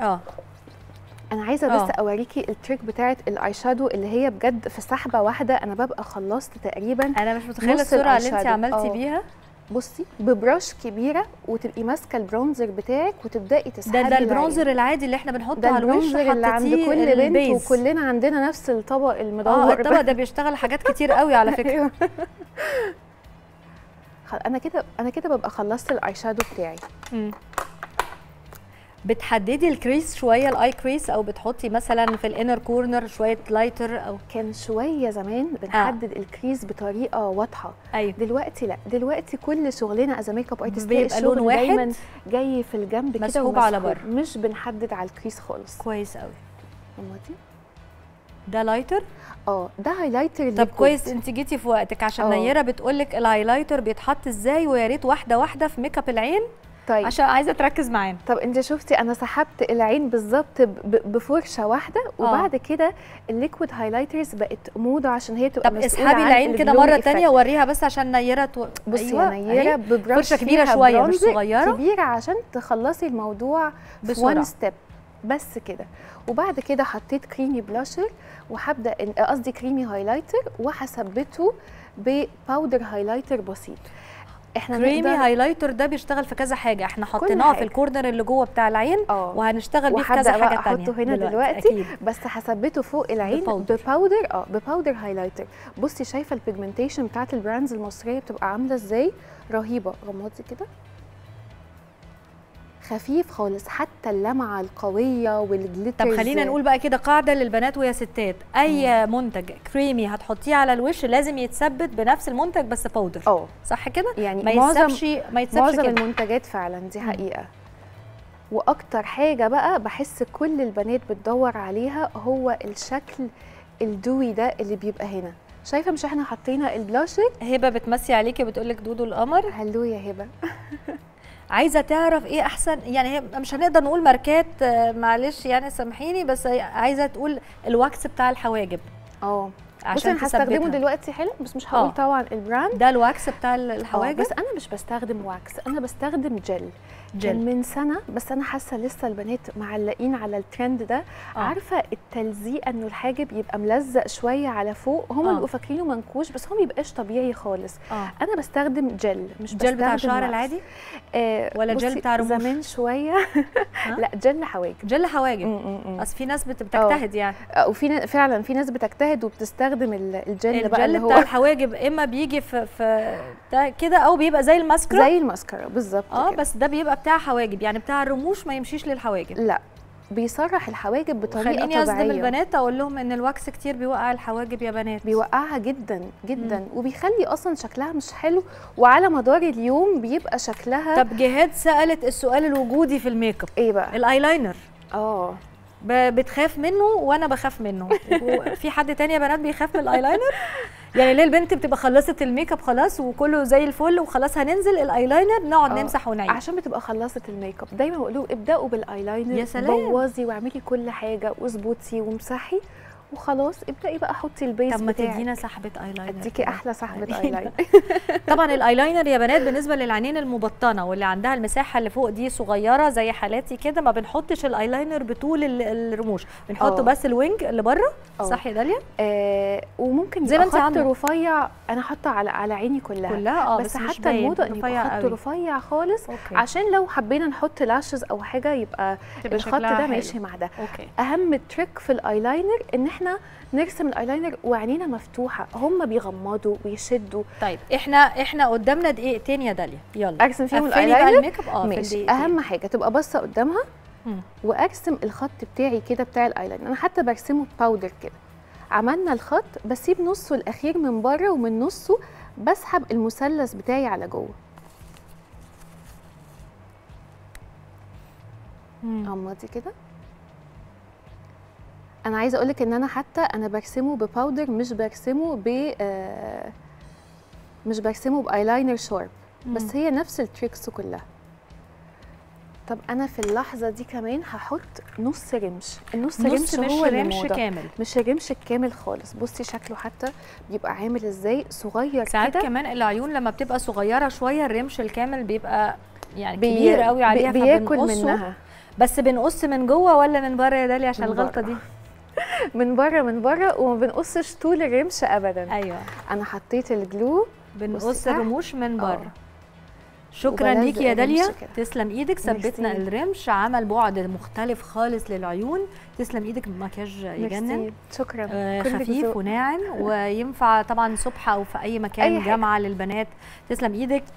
آه أنا عايزة آه. بس أوريكي ال trick بتاعت ال eye shadow اللي هي بجد في سحبة واحدة أنا ببقى خلصت تقريبا أنا مش متخيلة السرعه اللي انت. عملتي آه. بيها بصي ب brush كبيرة وتبقي ماسكة ال bronzer بتاعك وتبدأي تسحبي ده ده العين. ال bronzer العادي اللي إحنا بنحطه على الوش اللي عند كل بنت. وكلنا عندنا نفس الطبق آه المدور الطبق ده بيشتغل حاجات كتير قوي على فكرة أيوه. أنا كده أنا كده ببقى خلصت ال eye shadow بتاعي. بتحددي ال crease شوية ال eye crease أو بتحطي مثلا في ال inner corner شوية lighter أو كان شوية زمان بنحدد ال crease بطريقة واضحة. أيوه. دلوقتي لأ. دلوقتي كل شغلنا as makeup artist بيبقى لون واحد دايما جاي في الجنب كده مسحوب على. بره. مش بنحدد على ال crease خالص. كويس قوي فهمتي؟ ده lighter آه ده highlighter طب كويس انت جيتي في وقتك عشان آه. نيرة بتقول لك ال highlighter بيتحط إزاي ويا ريت واحدة واحدة في ميك اب العين؟ طيب عشان عايزة تركز معانا طب انت شفتي أنا سحبت العين بالظبط بفرشة واحدة وبعد كده ال liquid highlighters بقت موضة عشان هي تبقى طب اسحبي العين كده مرة. تانية وريها بس عشان نيرة تو... بصي أيوة، نيرة أهي. ب brush فرشة كبيرة فيها شوية، مش صغيرة. كبيرة عشان تخلصي الموضوع في بسرعة. one step بس كده وبعد كده حطيت creamy blusher وهبدأ قصدي creamy highlighter وهثبته ب powder highlighter بسيط إحنا كريمي نقدر- highlighter ده بيشتغل في كذا حاجة. إحنا حطيناه في. ال corner اللي جوه بتاع العين آه. وهنشتغل بيه في كذا حاجة تانية أحطه هنا دلوقتي. أكيد. بس هثبته فوق العين ب powder. ب powder آه ب powder highlighter بصي شايفة ال pigmentation بتاعت ال brands المصرية بتبقى عاملة إزاي؟ رهيبة. غمضي كده. خفيف خالص حتى اللمعة القوية وال glitters. طب خلينا نقول بقى كده قاعدة للبنات ويا ستات أي منتج كريمي هتحطيه على الوش لازم يتثبت بنفس المنتج بس powder آه صح كده؟ يعني ما معظم يتسابش ما يتسابش معظم كده. المنتجات فعلا دي حقيقة. وأكتر حاجة بقى بحس كل البنات بتدور عليها هو الشكل ال dewy ده اللي بيبقى هنا. شايفة مش إحنا حطينا البلاشر هبة بتمسي عليكي بتقول لك دودو القمر؟ hello يا هبة. عايزة تعرف إيه احسن يعني مش هنقدر نقول ماركات آه، معلش يعني سامحيني بس عايزة تقول ال wax بتاع الحواجب. آه. بصي عشان أنا هستخدمه دلوقتي حلو بس مش هقول آه. طبعا ال brand ده ال wax بتاع آه، الحواجب؟ بس أنا مش بستخدم wax أنا بستخدم جل. جل. من سنة بس أنا حاسة لسه البنات معلقين على الترند ده. آه. عارفة التلزيق إنه الحاجب يبقى ملزق شوية على فوق؟ هم آه. بيبقوا فاكرينه منكوش بس هو ما بيبقاش طبيعي خالص. آه. أنا بستخدم جل مش الجل بتاع الشعر. العادي؟ آه ولا جل بتاع رموش؟ زمان شوية. لا جل حواجب. جل حواجب. أصل في ناس بت- بتجتهد يعني. وفي فعلا في ناس بتجتهد وبتستخدم ال- الجل بقى اللي الجل هو بتاع الحواجب إما بيجي في في كده أو بيبقى زي الماسكرا. زي الماسكارا بالظبط آه. بس ده بيبقى بتاع حواجب يعني بتاع الرموش ما يمشيش للحواجب. لا بيسرح الحواجب بطريقة خليني أصدم طبيعية. البنات أقول لهم إن الواكس كتير بيوقع الحواجب يا بنات. بيوقعها جدا جدا. وبيخلي أصلا شكلها مش حلو وعلى مدار اليوم بيبقى شكلها طب جهاد سألت السؤال الوجودي في ال make up. إيه بقى؟ الأيلاينر. آه. بتخاف منه وأنا بخاف منه. في حد تاني يا بنات بيخاف من الأيلاينر؟ يعني ليه البنت بتبقى خلصت ال make up خلاص وكله زي الفل وخلاص هننزل الأيلاينر نقعد آه. نمسح ونعيد عشان بتبقى خلصت ال make up. دايما بقول لهم ابدأوا بالأيلاينر. يا سلام. بوظي واعملي كل حاجة واظبطي وامسحي. وخلاص ابدأي بقى حطي ال base طب ما تدينا سحبه ايلاينر أديكي. أحلى ادينا. ايلاينر طبعا الايلاينر يا بنات بالنسبة للعينين المبطنة واللي عندها المساحة اللي فوق دي صغيرة زي حالاتي كده ما بنحطش الايلاينر بطول ال- الرموش بنحطه آه. بس ال wing اللي بره آه. صح يا داليا آه وممكن زي ما انت خط. رفيع أنا حاطة على على عيني كلها كلها آه بس, بس, مش حتى الموضه ان يبقى رفيع خط قوي. رفيع خالص okay عشان لو حبينا نحط lashes أو حاجة يبقى الخط ده. ماشي مع ده أهم trick في الايلاينر إن إحنا نرسم الايلاينر وعينينا مفتوحة هم بيغمضوا ويشدوا. طيب إحنا إحنا قدامنا دقيقتين يا داليا. يلا. أرسم فيهم ال eyeliner. ال make up. آه ماشي. أهم حاجة تبقى باصة قدامها. وأرسم الخط بتاعي كده بتاع الايلاينر. أنا حتى برسمه powder كده. عملنا الخط بسيب نصه الأخير من بره ومن نصه بسحب المثلث بتاعي على جوه. غمضي كده. أنا عايزة أقولك إن أنا حتى أنا برسمه ب powder مش برسمه ب آه، مش برسمه ب eyeliner sharp. بس هي نفس ال tricks كلها طب أنا في اللحظة دي كمان هحط نص رمش النص نص رمش مش هو رمش. كامل مش الرمش الكامل خالص بصي شكله حتى بيبقى عامل إزاي صغير ساعات كده كمان العيون لما بتبقى صغيرة شوية الرمش الكامل بيبقى يعني بي- كبير قوي بي- عليها بياكل فبنقصه. منها بس بنقص من جوه ولا من بره يا داليا عشان الغلطة. دي من بره من بره وما بنقصش طول الرمش ابدا أيوه أنا حطيت الجلو بنقص. الرموش من آه. بره شكرا ليكي يا داليا. تسلم إيدك ثبتنا. الرمش عمل بعد مختلف خالص للعيون تسلم إيدك مكياج يجنن. شكرا آه، خفيف. وناعم وينفع طبعا صبح أو في أي مكان أي. جامعة للبنات تسلم إيدك